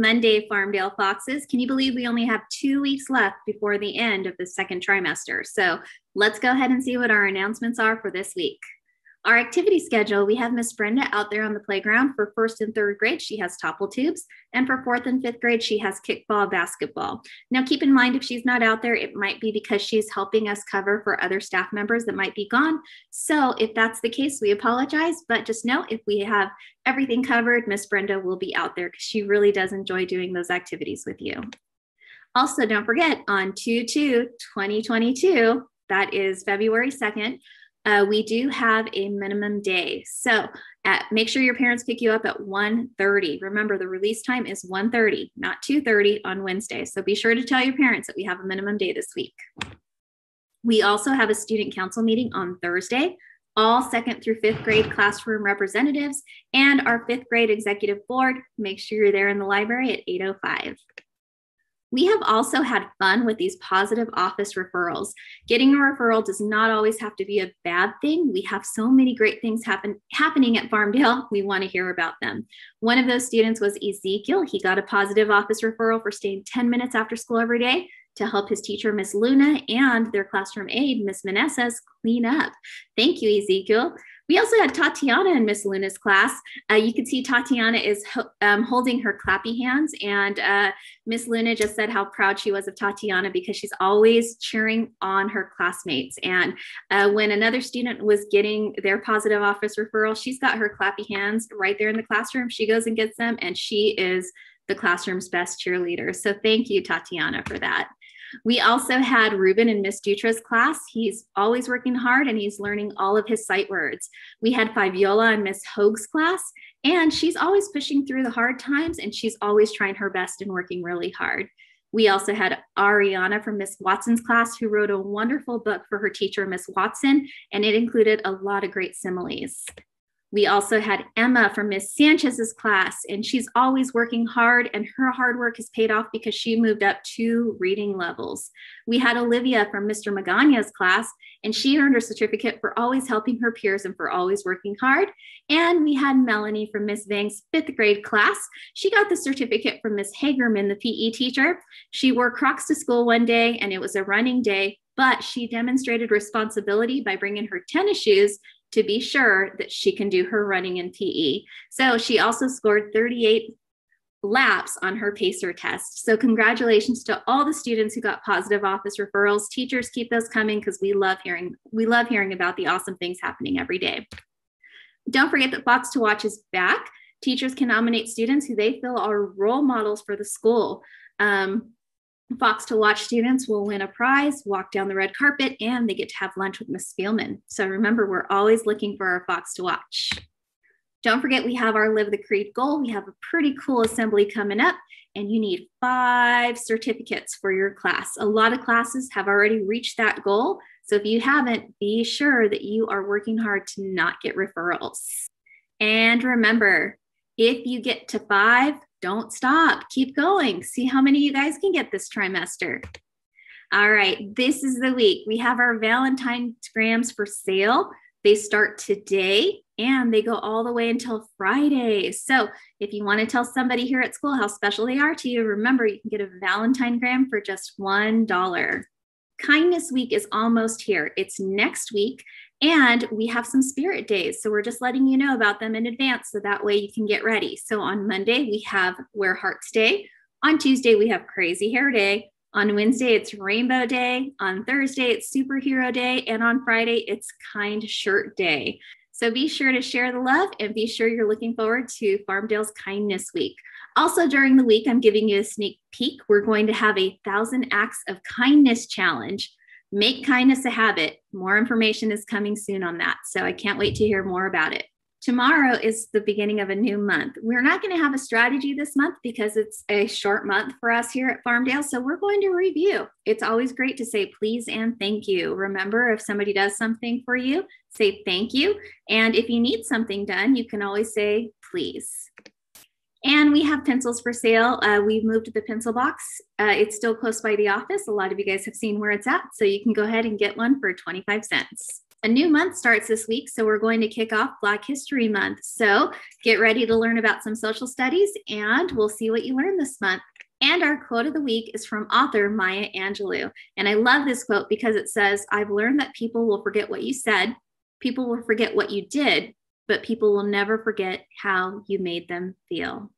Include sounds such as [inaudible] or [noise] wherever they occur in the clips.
Monday, Farmdale Foxes. Can you believe we only have two weeks left before the end of the second trimester? So let's go ahead and see what our announcements are for this week. Our activity schedule, we have Miss Brenda out there on the playground for first and third grade. She has topple tubes. And for fourth and fifth grade, she has kickball, basketball. Now, keep in mind, if she's not out there, it might be because she's helping us cover for other staff members that might be gone. So if that's the case, we apologize. But just know if we have everything covered, Miss Brenda will be out there because she really does enjoy doing those activities with you. Also, don't forget on 2 2 2022, that is February 2nd, uh, we do have a minimum day. So at, make sure your parents pick you up at 1.30. Remember, the release time is 1.30, not 2.30 on Wednesday. So be sure to tell your parents that we have a minimum day this week. We also have a student council meeting on Thursday. All second through fifth grade classroom representatives and our fifth grade executive board. Make sure you're there in the library at 8.05. We have also had fun with these positive office referrals. Getting a referral does not always have to be a bad thing. We have so many great things happen, happening at Farmdale. [laughs] We want to hear about them. One of those students was Ezekiel. He got a positive office referral for staying 10 minutes after school every day to help his teacher, Miss Luna, and their classroom aide, Miss Manessas, clean up. Thank you, Ezekiel. We also had Tatiana in Miss Luna's class. Uh, you can see Tatiana is ho- um, holding her clappy hands, and uh, Miss Luna just said how proud she was of Tatiana because she's always cheering on her classmates. And uh, when another student was getting their positive office referral, she's got her clappy hands right there in the classroom. She goes and gets them, and she is the classroom's best cheerleader. So thank you, Tatiana, for that. We also had Ruben in Miss Dutra's class. He's always working hard and he's learning all of his sight words. We had Fabiola in Miss Hoag's class, and she's always pushing through the hard times and she's always trying her best and working really hard. We also had Ariana from Miss Watson's class, who wrote a wonderful book for her teacher, Miss Watson, and it included a lot of great similes. We also had Emma from Miss Sanchez's class, and she's always working hard, and her hard work has paid off because she moved up two reading levels. We had Olivia from Mr. Magana's class, and she earned her certificate for always helping her peers and for always working hard. And we had Melanie from Miss Vang's fifth grade class. She got the certificate from Miss Hagerman, the PE teacher. She wore Crocs to school one day, and it was a running day, but she demonstrated responsibility by bringing her tennis shoes to be sure that she can do her running in PE. So she also scored 38 laps on her pacer test. So congratulations to all the students who got positive office referrals. Teachers keep those coming because we love hearing we love hearing about the awesome things happening every day. Don't forget that Fox to Watch is back. Teachers can nominate students who they feel are role models for the school. Um, Fox to Watch students will win a prize, walk down the red carpet, and they get to have lunch with Miss Spielman. So remember, we're always looking for our Fox to Watch. Don't forget, we have our Live the Creed goal. We have a pretty cool assembly coming up, and you need five certificates for your class. A lot of classes have already reached that goal. So if you haven't, be sure that you are working hard to not get referrals. And remember, if you get to five, don't stop. Keep going. See how many you guys can get this trimester. All right, this is the week. We have our Valentine's grams for sale. They start today and they go all the way until Friday. So if you want to tell somebody here at school how special they are to you, remember you can get a Valentine gram for just $1. Kindness Week is almost here. It's next week. And we have some spirit days. So we're just letting you know about them in advance so that way you can get ready. So on Monday, we have Wear Hearts Day. On Tuesday, we have Crazy Hair Day. On Wednesday, it's Rainbow Day. On Thursday, it's Superhero Day. And on Friday, it's Kind Shirt Day. So be sure to share the love and be sure you're looking forward to Farmdale's Kindness Week. Also, during the week, I'm giving you a sneak peek. We're going to have a thousand acts of kindness challenge. Make kindness a habit. More information is coming soon on that. So I can't wait to hear more about it. Tomorrow is the beginning of a new month. We're not going to have a strategy this month because it's a short month for us here at Farmdale. So we're going to review. It's always great to say please and thank you. Remember, if somebody does something for you, say thank you. And if you need something done, you can always say please. And we have pencils for sale. Uh, we've moved the pencil box. Uh, it's still close by the office. A lot of you guys have seen where it's at. So you can go ahead and get one for 25 cents. A new month starts this week, so we're going to kick off Black History Month. So get ready to learn about some social studies, and we'll see what you learn this month. And our quote of the week is from author Maya Angelou. And I love this quote because it says, I've learned that people will forget what you said, people will forget what you did, but people will never forget how you made them feel.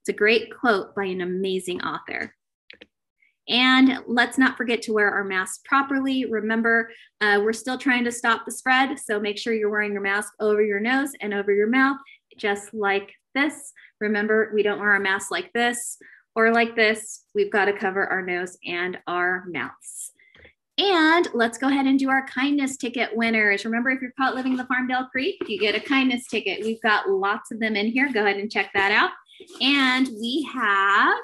It's a great quote by an amazing author. And let's not forget to wear our masks properly. Remember, uh, we're still trying to stop the spread. So make sure you're wearing your mask over your nose and over your mouth, just like this. Remember, we don't wear our masks like this or like this. We've got to cover our nose and our mouths. And let's go ahead and do our kindness ticket winners. Remember, if you're caught living in the Farmdale Creed, you get a kindness ticket. We've got lots of them in here. Go ahead and check that out. And we have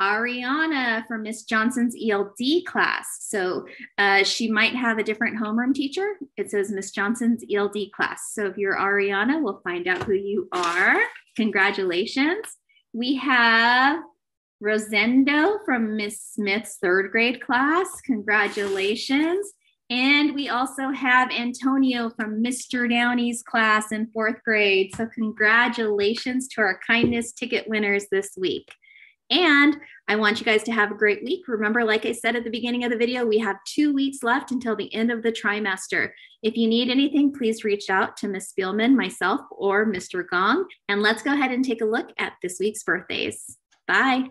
Ariana from Miss Johnson's ELD class. So uh, she might have a different homeroom teacher. It says Miss Johnson's ELD class. So if you're Ariana, we'll find out who you are. Congratulations. We have Rosendo from Miss Smith's third grade class. Congratulations. And we also have Antonio from Mr. Downey's class in fourth grade. So, congratulations to our kindness ticket winners this week. And I want you guys to have a great week. Remember, like I said at the beginning of the video, we have two weeks left until the end of the trimester. If you need anything, please reach out to Miss Spielman, myself, or Mr. Gong. And let's go ahead and take a look at this week's birthdays. Bye.